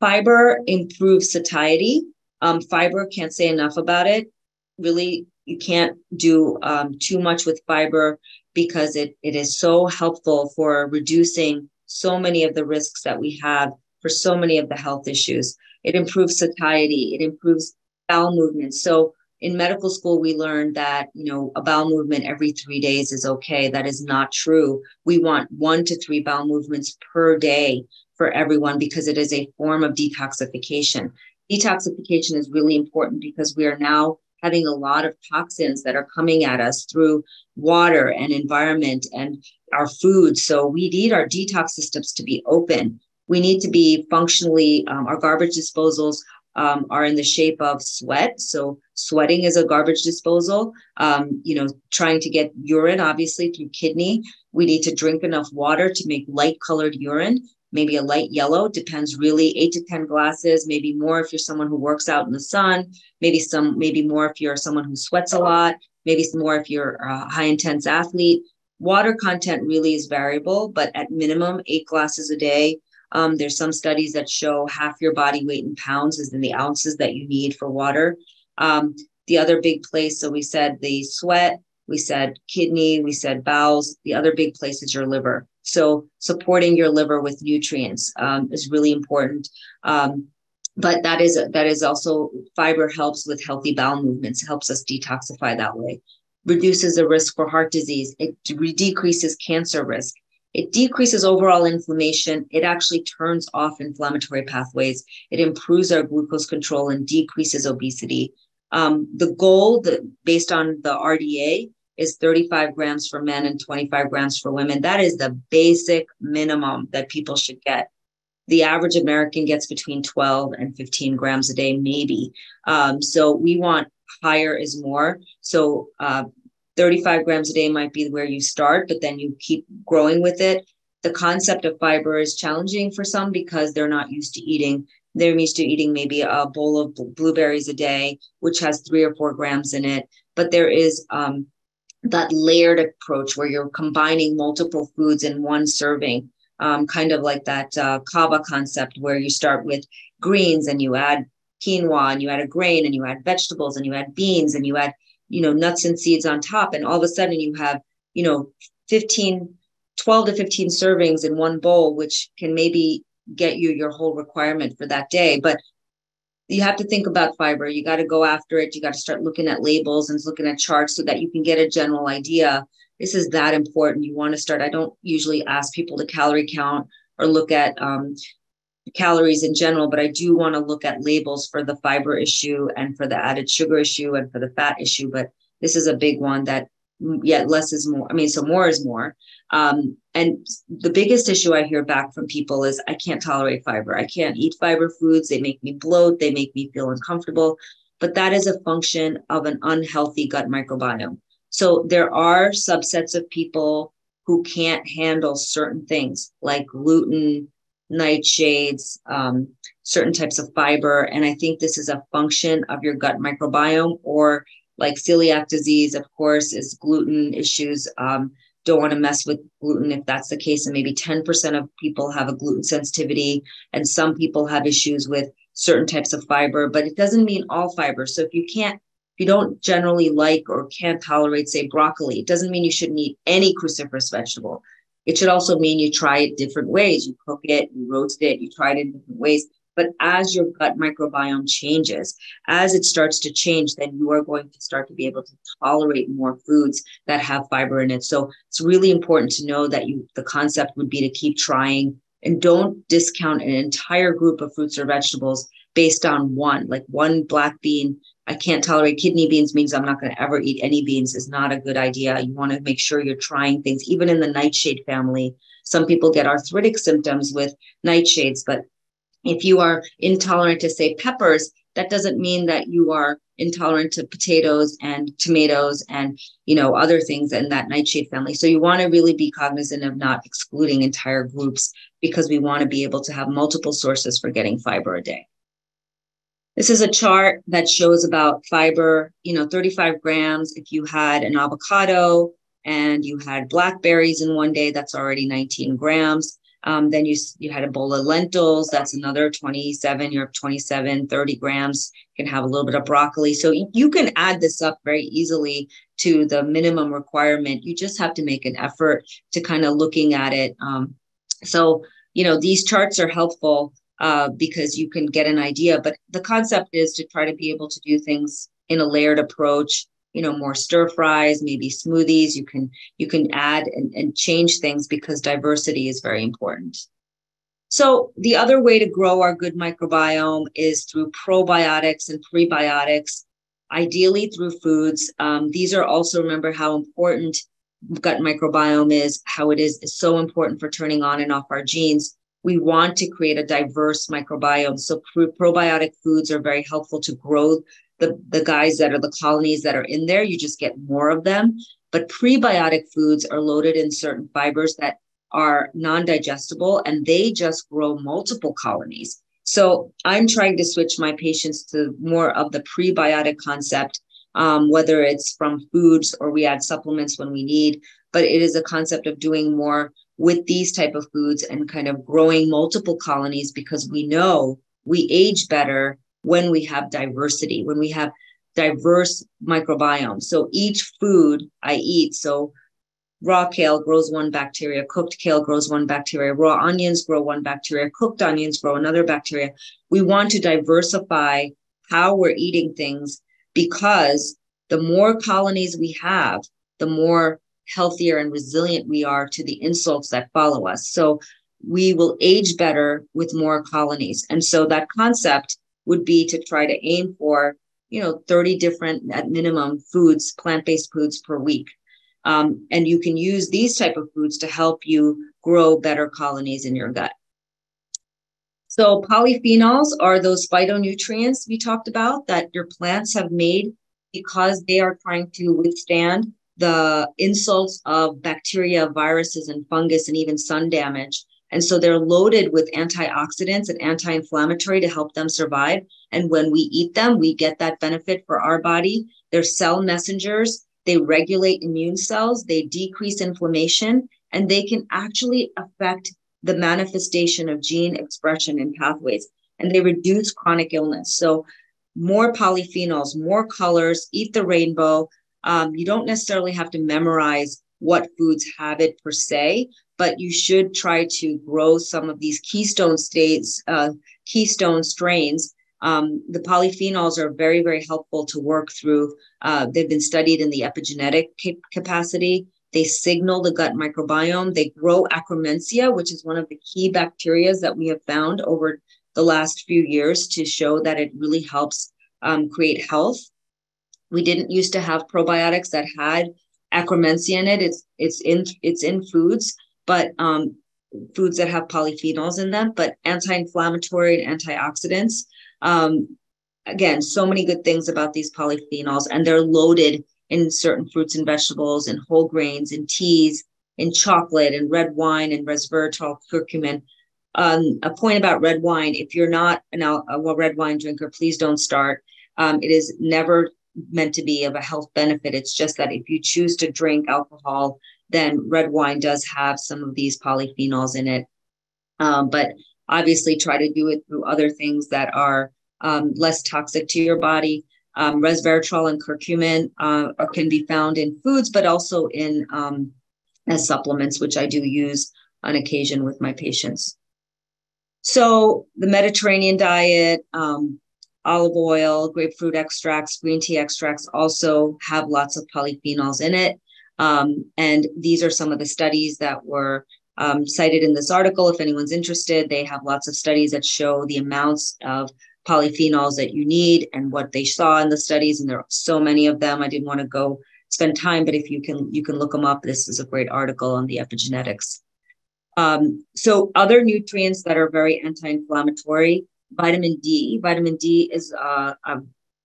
Fiber improves satiety. Um, fiber, can't say enough about it. Really, you can't do um, too much with fiber because it, it is so helpful for reducing so many of the risks that we have for so many of the health issues. It improves satiety, it improves bowel movement. So in medical school, we learned that, you know, a bowel movement every three days is okay. That is not true. We want one to three bowel movements per day for everyone because it is a form of detoxification. Detoxification is really important because we are now having a lot of toxins that are coming at us through water and environment and our food. So we need our detox systems to be open. We need to be functionally, um, our garbage disposals um, are in the shape of sweat. So sweating is a garbage disposal. Um, you know, trying to get urine, obviously through kidney. We need to drink enough water to make light colored urine maybe a light yellow depends really eight to 10 glasses, maybe more if you're someone who works out in the sun, maybe some, maybe more if you're someone who sweats a lot, maybe some more if you're a high intense athlete. Water content really is variable, but at minimum, eight glasses a day. Um, there's some studies that show half your body weight in pounds is in the ounces that you need for water. Um, the other big place, so we said the sweat, we said kidney, we said bowels. The other big place is your liver. So supporting your liver with nutrients um, is really important. Um, but that is that is also fiber helps with healthy bowel movements, helps us detoxify that way. Reduces the risk for heart disease. It decreases cancer risk. It decreases overall inflammation. It actually turns off inflammatory pathways. It improves our glucose control and decreases obesity. Um, the goal, that, based on the RDA, is 35 grams for men and 25 grams for women. That is the basic minimum that people should get. The average American gets between 12 and 15 grams a day, maybe. Um, so we want higher is more. So uh, 35 grams a day might be where you start, but then you keep growing with it. The concept of fiber is challenging for some because they're not used to eating. They're used to eating maybe a bowl of blueberries a day, which has three or four grams in it. But there is um, that layered approach where you're combining multiple foods in one serving, um, kind of like that uh, Cava concept where you start with greens and you add quinoa and you add a grain and you add vegetables and you add beans and you add you know nuts and seeds on top. And all of a sudden you have you know 15 12 to 15 servings in one bowl which can maybe get you your whole requirement for that day. But you have to think about fiber. You got to go after it. You got to start looking at labels and looking at charts so that you can get a general idea. This is that important. You want to start. I don't usually ask people to calorie count or look at um, calories in general, but I do want to look at labels for the fiber issue and for the added sugar issue and for the fat issue. But this is a big one that yet less is more. I mean, so more is more. Um, and the biggest issue I hear back from people is I can't tolerate fiber. I can't eat fiber foods. They make me bloat. They make me feel uncomfortable. But that is a function of an unhealthy gut microbiome. So there are subsets of people who can't handle certain things like gluten, nightshades, um, certain types of fiber. And I think this is a function of your gut microbiome or like celiac disease, of course, is gluten issues. Um, don't want to mess with gluten if that's the case. And maybe 10% of people have a gluten sensitivity, and some people have issues with certain types of fiber, but it doesn't mean all fiber. So if you can't, if you don't generally like or can't tolerate, say, broccoli, it doesn't mean you shouldn't eat any cruciferous vegetable. It should also mean you try it different ways. You cook it, you roast it, you try it in different ways. But as your gut microbiome changes, as it starts to change, then you are going to start to be able to tolerate more foods that have fiber in it. So it's really important to know that you the concept would be to keep trying and don't discount an entire group of fruits or vegetables based on one, like one black bean. I can't tolerate kidney beans means I'm not going to ever eat any beans is not a good idea. You want to make sure you're trying things, even in the nightshade family. Some people get arthritic symptoms with nightshades, but if you are intolerant to, say, peppers, that doesn't mean that you are intolerant to potatoes and tomatoes and you know other things in that nightshade family. So you want to really be cognizant of not excluding entire groups because we want to be able to have multiple sources for getting fiber a day. This is a chart that shows about fiber you know 35 grams if you had an avocado and you had blackberries in one day that's already 19 grams Um, then you you had a bowl of lentils. That's another 27. You're 27, 30 grams. You can have a little bit of broccoli. So you can add this up very easily to the minimum requirement. You just have to make an effort to kind of looking at it. Um, so you know these charts are helpful uh, because you can get an idea. But the concept is to try to be able to do things in a layered approach you know more stir fries maybe smoothies. You can you can add and, and change things because diversity is very important. So the other way to grow our good microbiome is through probiotics and prebiotics ideally through foods. Um, these are also remember how important gut microbiome is how it is, is so important for turning on and off our genes. We want to create a diverse microbiome. So probiotic foods are very helpful to grow the, the guys that are the colonies that are in there, you just get more of them. But prebiotic foods are loaded in certain fibers that are non digestible and they just grow multiple colonies. So I'm trying to switch my patients to more of the prebiotic concept, um, whether it's from foods or we add supplements when we need. But it is a concept of doing more with these type of foods and kind of growing multiple colonies because we know we age better when we have diversity, when we have diverse microbiome. So each food I eat, so raw kale grows one bacteria, cooked kale grows one bacteria, raw onions grow one bacteria, cooked onions grow another bacteria. We want to diversify how we're eating things because the more colonies we have, the more healthier and resilient we are to the insults that follow us. So we will age better with more colonies. And so that concept would be to try to aim for you know 30 different at minimum foods plant-based foods per week. Um, and you can use these type of foods to help you grow better colonies in your gut. So polyphenols are those phytonutrients we talked about that your plants have made because they are trying to withstand the insults of bacteria viruses and fungus and even sun damage and so they're loaded with antioxidants and anti inflammatory to help them survive. And when we eat them, we get that benefit for our body. They're cell messengers. They regulate immune cells, they decrease inflammation, and they can actually affect the manifestation of gene expression and pathways. And they reduce chronic illness. So, more polyphenols, more colors, eat the rainbow. Um, you don't necessarily have to memorize what foods have it per se, but you should try to grow some of these keystone states, uh, keystone strains. Um, the polyphenols are very, very helpful to work through. Uh, they've been studied in the epigenetic cap- capacity. They signal the gut microbiome. They grow Akkermansia, which is one of the key bacteria that we have found over the last few years to show that it really helps um, create health. We didn't used to have probiotics that had Akkermansia in it. It's it's in it's in foods, but um, foods that have polyphenols in them, but anti-inflammatory and antioxidants. Um, again, so many good things about these polyphenols, and they're loaded in certain fruits and vegetables, and whole grains, and teas, in chocolate, and red wine, and resveratrol, curcumin. Um, a point about red wine: if you're not an a, a red wine drinker, please don't start. Um, it is never meant to be of a health benefit. It's just that if you choose to drink alcohol then red wine does have some of these polyphenols in it. Um, but obviously, try to do it through other things that are um, less toxic to your body. Um, resveratrol and curcumin uh, can be found in foods, but also in um, as supplements, which I do use on occasion with my patients. So the Mediterranean diet, um, olive oil, grapefruit extracts, green tea extracts also have lots of polyphenols in it. Um, and these are some of the studies that were um, cited in this article. If anyone's interested, they have lots of studies that show the amounts of polyphenols that you need and what they saw in the studies. And there are so many of them. I didn't want to go spend time, but if you can, you can look them up. This is a great article on the epigenetics. Um, so other nutrients that are very anti-inflammatory, vitamin D. Vitamin D is uh, a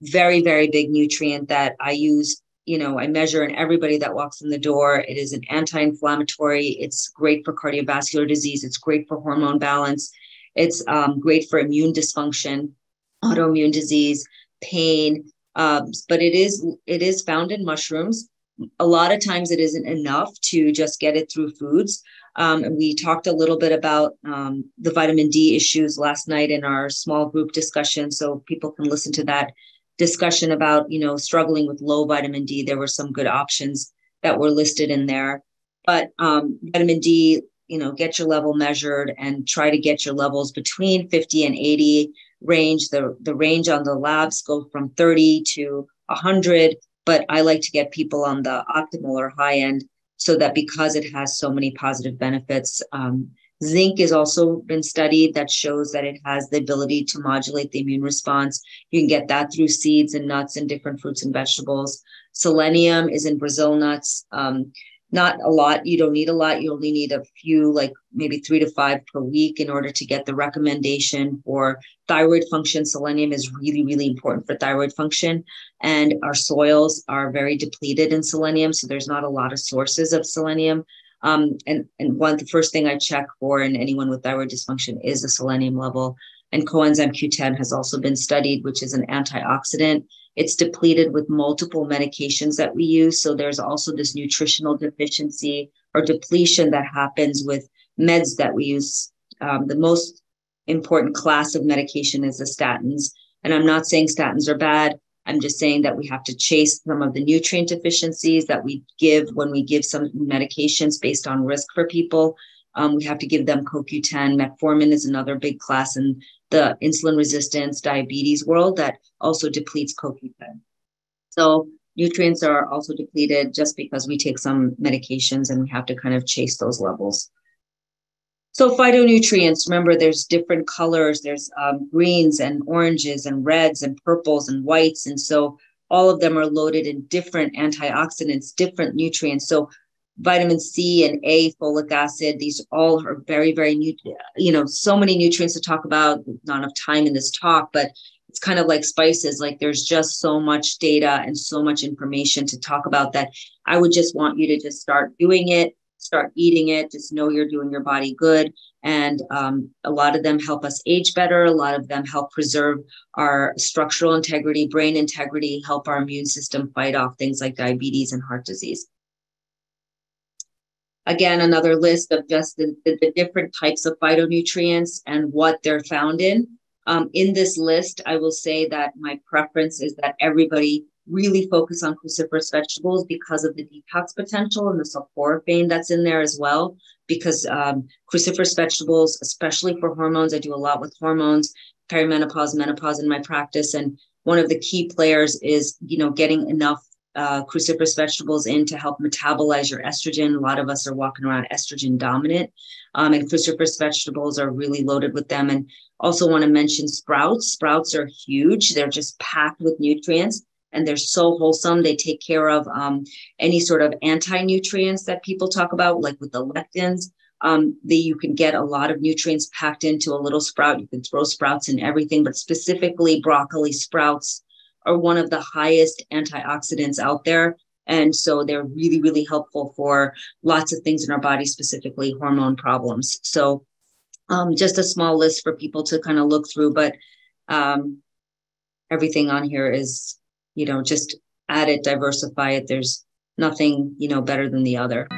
very, very big nutrient that I use you know, I measure in everybody that walks in the door. It is an anti-inflammatory. It's great for cardiovascular disease. It's great for hormone balance. It's um, great for immune dysfunction, autoimmune disease, pain. Um, but it is it is found in mushrooms. A lot of times, it isn't enough to just get it through foods. Um, and we talked a little bit about um, the vitamin D issues last night in our small group discussion, so people can listen to that discussion about you know struggling with low vitamin D. There were some good options that were listed in there, but um, vitamin D, you know, get your level measured and try to get your levels between 50 and 80 range. The the range on the labs go from 30 to 100, but I like to get people on the optimal or high end so that because it has so many positive benefits. Um, zinc has also been studied that shows that it has the ability to modulate the immune response. You can get that through seeds and nuts and different fruits and vegetables. Selenium is in Brazil nuts. Um, not a lot. You don't need a lot. You only need a few, like maybe three to five per week in order to get the recommendation for thyroid function. Selenium is really, really important for thyroid function. And our soils are very depleted in selenium. So there's not a lot of sources of selenium. Um, and, and one, the first thing I check for in anyone with thyroid dysfunction is the selenium level. And coenzyme Q10 has also been studied, which is an antioxidant it's depleted with multiple medications that we use. So there's also this nutritional deficiency or depletion that happens with meds that we use. Um, the most important class of medication is the statins. And I'm not saying statins are bad. I'm just saying that we have to chase some of the nutrient deficiencies that we give when we give some medications based on risk for people. Um, we have to give them CoQ10. Metformin is another big class in the insulin resistance diabetes world that also depletes CoQ10. So nutrients are also depleted just because we take some medications and we have to kind of chase those levels. So phytonutrients, remember there's different colors. There's um, greens and oranges and reds and purples and whites. And so all of them are loaded in different antioxidants, different nutrients. So vitamin C and A, folic acid. These all are very, very new, you know, so many nutrients to talk about. Not enough time in this talk, but it's kind of like spices. Like there's just so much data and so much information to talk about that I would just want you to just start doing it, start eating it, just know you're doing your body good. And um, a lot of them help us age better. A lot of them help preserve our structural integrity, brain integrity, help our immune system fight off things like diabetes and heart disease again, another list of just the, the, the, different types of phytonutrients and what they're found in. Um, in this list, I will say that my preference is that everybody really focus on cruciferous vegetables because of the detox potential and the sulforaphane that's in there as well. Because um, cruciferous vegetables, especially for hormones, I do a lot with hormones, perimenopause, menopause in my practice, and one of the key players is you know getting enough uh, cruciferous vegetables in to help metabolize your estrogen. A lot of us are walking around estrogen dominant, um, and cruciferous vegetables are really loaded with them. And also want to mention sprouts. Sprouts are huge. They're just packed with nutrients and they're so wholesome. They take care of um, any sort of anti-nutrients that people talk about, like with the lectins. Um, that you can get a lot of nutrients packed into a little sprout. You can throw sprouts in everything, but specifically broccoli sprouts are one of the highest antioxidants out there. And so they're really, really helpful for lots of things in our body, specifically hormone problems. So um, just a small list for people to kind of look through, but um, everything on here is, you know, just add it, diversify it. There's nothing, you know, better than the other.